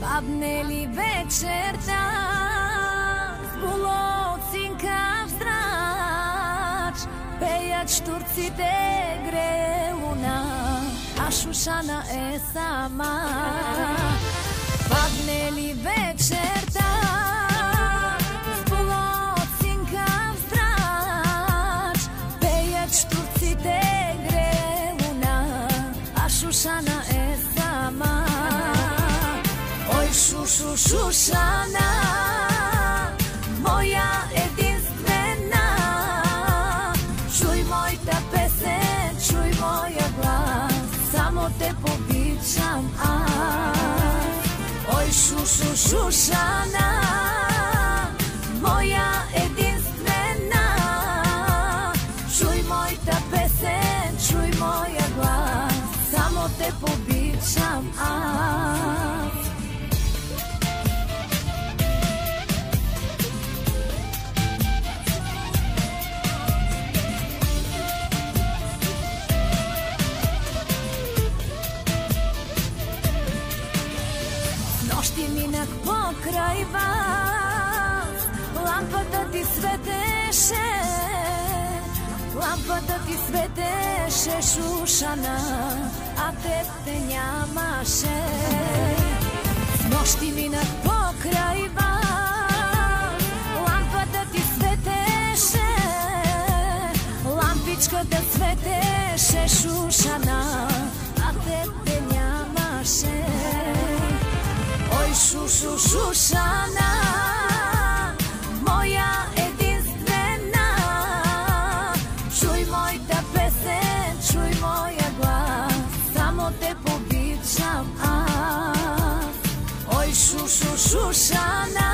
Падне ли вечерта? Булоцинка в здрач Пеят штурците гре луна А Шушана е сама. Падне ли вечерта Шушана, моя единствена. Чуй моята песен, чуй моя глас, само те побичам аз. Ой, Шушу Шушана, моя единствена. Чуй моята песен, чуй моя глас, само те побичам аз. Нощи минах покрай вас, лампата ти светеше, лампата ти светеше шушана, а теб те нямаше. Oj, šu, šu, šušana, moja edinstvena Čuj moj ta pesen, čuj moja glas Samo te pobićam, a. Oj, šu, šu, šušana